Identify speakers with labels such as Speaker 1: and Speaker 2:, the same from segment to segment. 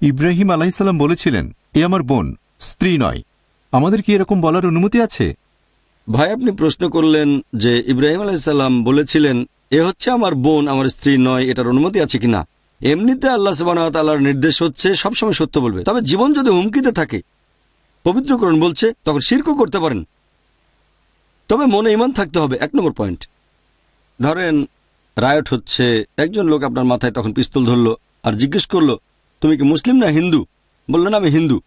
Speaker 1: ইব্রাহিম আলাহিসাল্লাম বলেছিলেন, এ আমার বোন, স্ত্রী নয়। আমাদের কি এরকম বলার অনুমতি আছে?
Speaker 2: ভাই, আপনি প্রশ্ন করলেন যে ইব্রাহিম আলাইসাল্লাম বলেছিলেন, এ হচ্ছে আমার বোন, আমার স্ত্রী নয়, এটার অনুমতি আছে কিনা? এমনিতে আল্লাহ সুবাহর নির্দেশ হচ্ছে, সবসময় সত্য বলবে। তবে জীবন যদি হুমকিতে থাকে পবিত্রকরণ বলছে, তখন শিরকও করতে পারেন। তবে মনে ইমান থাকতে হবে, এক নম্বর পয়েন্ট। ধরেন রায়ট হচ্ছে, একজন লোক আপনার মাথায় তখন পিস্তল ধরল আর জিজ্ঞেস করল তুমি কি মুসলিম না হিন্দু? বললেন, আমি হিন্দু।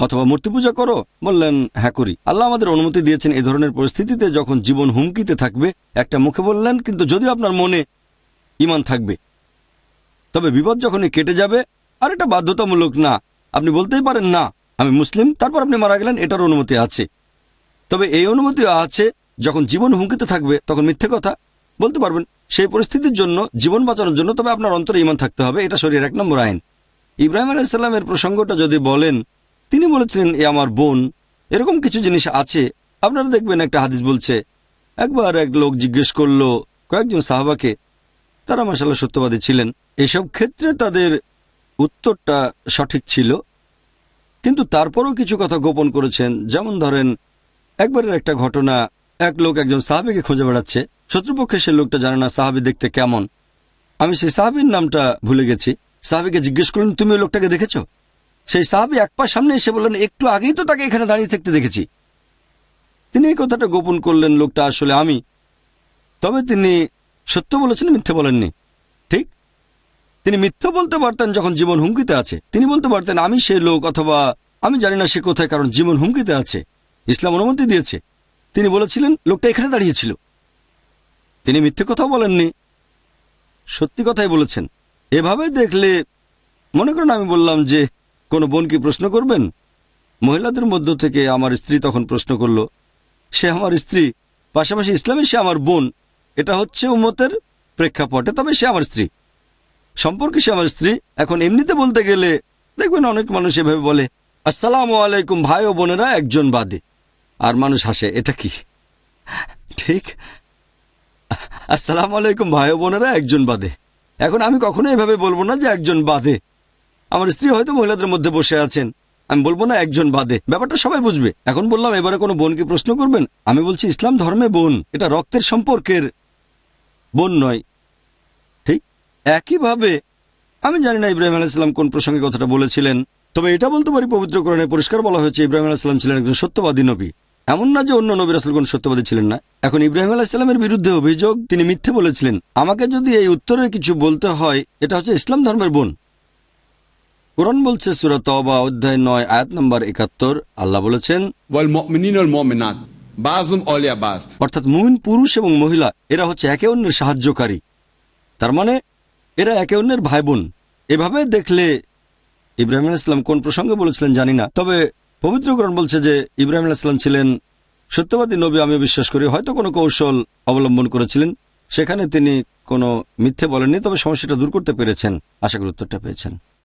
Speaker 2: অথবা, মূর্তি পূজা করো? বললেন হ্যাঁ করি। আল্লাহ আমাদের অনুমতি দিয়েছেন এই ধরনের পরিস্থিতিতে যখন জীবন হুমকিতে থাকবে, একটা মুখে বললেন, কিন্তু যদিও আপনার মনে ইমান থাকবে, তবে বিপদ যখনই কেটে যাবে, আর এটা বাধ্যতামূলক না। আপনি বলতেই পারেন, না, আমি মুসলিম। তারপর আপনি মারা গেলেন, এটার অনুমতি আছে। তবে এই অনুমতি আছে, যখন জীবন হুমকিতে থাকবে, তখন মিথ্যে কথা। বলতে পারবেন, সেই পরিস্থিতির জন্য, জীবন বাঁচানোর জন্য তবে আপনার অন্তরে ইমান থাকতে হবে, এটা শরীর এক নম্বর আইন। ইব্রাহিম আলাইসাল্লামের প্রসঙ্গটা যদি বলেন, তিনি বলেছিলেন, এ আমার বোন। এরকম কিছু জিনিস আছে। আপনারা দেখবেন একটা হাদিস বলছে, একবার এক লোক জিজ্ঞেস করল কয়েকজন সাহাবাকে, তারা মাসাল্লাহ সত্যবাদী ছিলেন। এসব ক্ষেত্রে তাদের উত্তরটা সঠিক ছিল, কিন্তু তারপরও কিছু কথা গোপন করেছেন। যেমন ধরেন, একবারের একটা ঘটনা, এক লোক একজন সাহাবিকে খুঁজে বেড়াচ্ছে। শত্রুপক্ষে সে লোকটা জানে না সাহাবি দেখতে কেমন। আমি সেই সাহাবির নামটা ভুলে গেছি। সাহাবিকে জিজ্ঞেস করলেন, তুমি ওই লোকটাকে দেখেছ? সেই সাহাবি এক পা সামনে এসে বললেন, একটু আগেই তো তাকে এখানে দাঁড়িয়ে থাকতে দেখেছি। তিনি এই কথাটা গোপন করলেন, লোকটা আসলে আমি। তবে তিনি সত্য বলেছেন, মিথ্যে বলেননি। ঠিক? তিনি মিথ্যে বলতে পারতেন যখন জীবন হুমকিতে আছে। তিনি বলতে পারতেন, আমি সেই লোক অথবা আমি জানি না সে কোথায়, কারণ জীবন হুমকিতে আছে। ইসলাম অনুমতি দিয়েছে। তিনি বলেছিলেন, লোকটা এখানে দাঁড়িয়েছিল। তিনি মিথ্যে কথাও বলেননি। সত্যি কথাই বলেছেন। এভাবে দেখলে মনে করেন আমি বললাম যে কোনো বোন কি প্রশ্ন করবেন? মহিলাদের মধ্য থেকে আমার স্ত্রী তখন প্রশ্ন করল, সে আমার স্ত্রী, পাশাপাশি ইসলামে সে আমার বোন, এটা হচ্ছে উমতের প্রেক্ষাপটে, তবে সে আমার স্ত্রী। সম্পর্কে সে আমার স্ত্রী, এখন এমনিতে বলতে গেলে দেখবেন অনেক মানুষ এভাবে বলে, আসসালামু আলাইকুম ভাই ও বোনেরা, একজন বাদে। আর মানুষ হাসে, এটা কি? ঠিক? আসসালামু আলাইকুম ভাই ও বোনেরা, একজন বাদে। এখন আমি কখনো এভাবে বলব না যে একজন বাদে। আমার স্ত্রী হয়তো মহিলাদের মধ্যে বসে আছেন। আমি বলব না একজন বাদে। ব্যাপারটা সবাই বুঝবে। এখন বললাম, এবারে কোনো বোনকে প্রশ্ন করবেন? আমি বলছি, ইসলাম ধর্মে বোন, এটা রক্তের সম্পর্কের বোন নয়। ঠিক একইভাবে, আমি জানি না ইব্রাহিম আলাইসাল্লাম কোন প্রসঙ্গে কথাটা বলেছিলেন, তবে এটা বলতে পারি পবিত্রকরণে পরিষ্কার বলা হয়েছে, ইব্রাহিম আলাইসাল্লাম ছিলেন একজন সত্যবাদী নবী। এমন না যে অন্য নবী রাসুলগণ সত্যবাদী ছিলেন না। এখন ইব্রাহিম আলাহিসাল্লামের বিরুদ্ধে অভিযোগ তিনি মিথ্যে বলেছিলেন। আমাকে যদি এই উত্তরে কিছু বলতে হয় এটা হচ্ছে ইসলাম ধর্মের বোন। কোরআন বলছে সুরত বা অধ্যায় নয় আয়াত নম্বর একাত্তর। আল্লাহ বলেছেন অর্থাৎ মুমিন পুরুষ এবং মহিলা এরা হচ্ছে একে অন্যের সাহায্যকারী। তার মানে এরা একে অন্যের ভাই বোন এভাবে দেখলে ইব্রাহিম ইসলাম কোন প্রসঙ্গে বলেছিলেন জানি না। তবে পবিত্রকরণ বলছে যে ইব্রাহিম ইসলাম ছিলেন সত্যবাদী নবী আমি বিশ্বাস করি। হয়তো কোনো কৌশল অবলম্বন করেছিলেন, সেখানে তিনি কোনো মিথ্যে বলেননি, তবে সমস্যাটা দূর করতে পেরেছেন। আশা করি উত্তরটা পেয়েছেন।